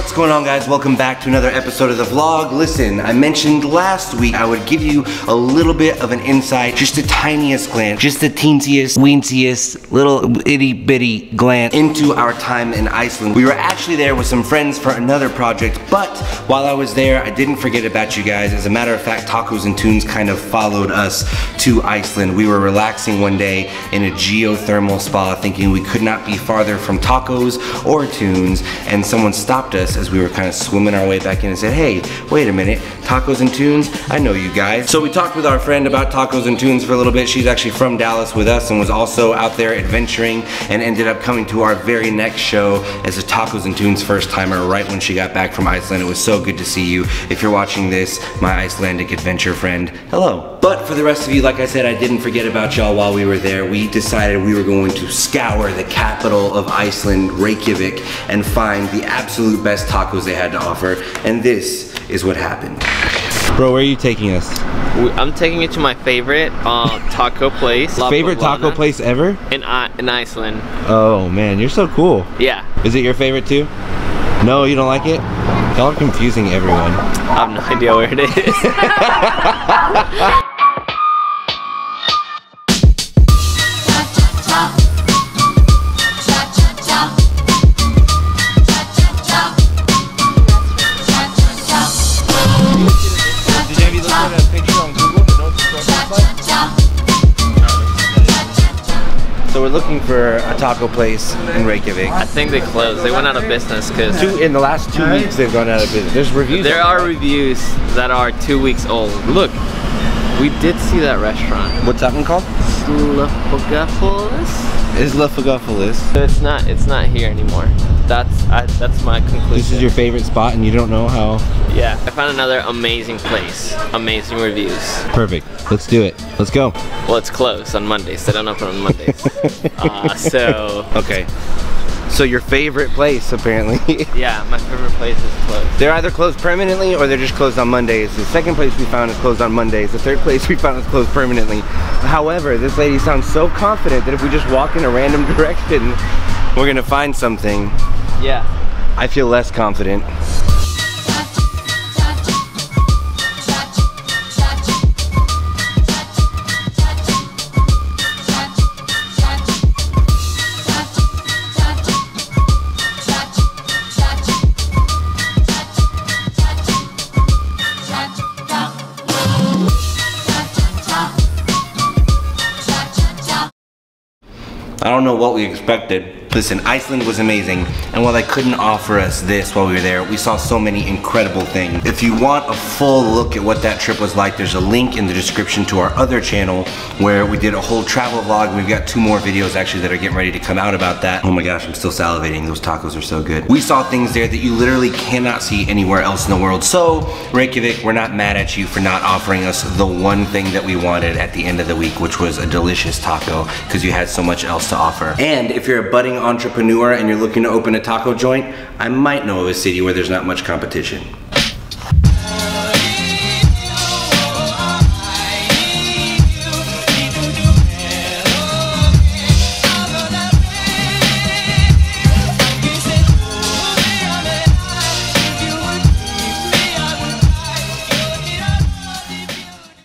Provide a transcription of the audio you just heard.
What's going on guys? Welcome back to another episode of the vlog. Listen, I mentioned last week I would give you a little bit of an insight, just the tiniest glance, just the teensiest, weensiest, little itty bitty glance into our time in Iceland. We were actually there with some friends for another project, but while I was there, I didn't forget about you guys. As a matter of fact, Tacos and Tunes kind of followed us to Iceland. We were relaxing one day in a geothermal spa thinking we could not be farther from tacos or tunes and someone stopped us as we were kind of swimming our way back in and said, hey, wait a minute, tacos and tunes? I know you guys. So we talked with our friend about tacos and tunes for a little bit. She's actually from Dallas with us and was also out there adventuring and ended up coming to our very next show as a tacos and tunes first timer right when she got back from Iceland. It was so good to see you. If you're watching this, my Icelandic adventure friend, hello. But for the rest of you, like I said, I didn't forget about y'all while we were there. We decided we were going to scour the capital of Iceland, Reykjavik, and find the absolute best tacos they had to offer. And this is what happened. Bro, where are you taking us? I'm taking it to my favorite uh, taco place. La Favorite taco place ever? in I- in Iceland. Oh man, you're so cool. Yeah, Is it your favorite too? No, you don't like it? Y'all are confusing everyone. I have no idea where it is. looking for a taco place in Reykjavik. I think they closed. They went out of business because Two, in the last two weeks they've gone out of business. There's reviews. there are reviews that are two weeks old. Look, we did see that restaurant. What's that one called? Isla Fagafalis. It's not. It's not here anymore. That's I, that's my conclusion. This is your favorite spot and you don't know how? yeah. I found another amazing place. Amazing reviews. Perfect. Let's do it. Let's go. Well, it's closed on Mondays. They don't open on Mondays. uh, so Okay. So your favorite place apparently. yeah, my favorite place is closed. They're either closed permanently or they're just closed on Mondays. The second place we found is closed on Mondays. The third place we found is closed permanently. However, this lady sounds so confident that if we just walk in a random direction, we're gonna find something. Yeah. I feel less confident. I don't know what we expected. Listen, Iceland was amazing, and while they couldn't offer us this while we were there, we saw so many incredible things. If you want a full look at what that trip was like, there's a link in the description to our other channel where we did a whole travel vlog. We've got two more videos actually that are getting ready to come out about that. Oh my gosh, I'm still salivating. Those tacos are so good. We saw things there that you literally cannot see anywhere else in the world. So, Reykjavik, we're not mad at you for not offering us the one thing that we wanted at the end of the week, which was a delicious taco, because you had so much else to offer. And if you're a budding entrepreneur and you're looking to open a taco joint, I might know of a city where there's not much competition.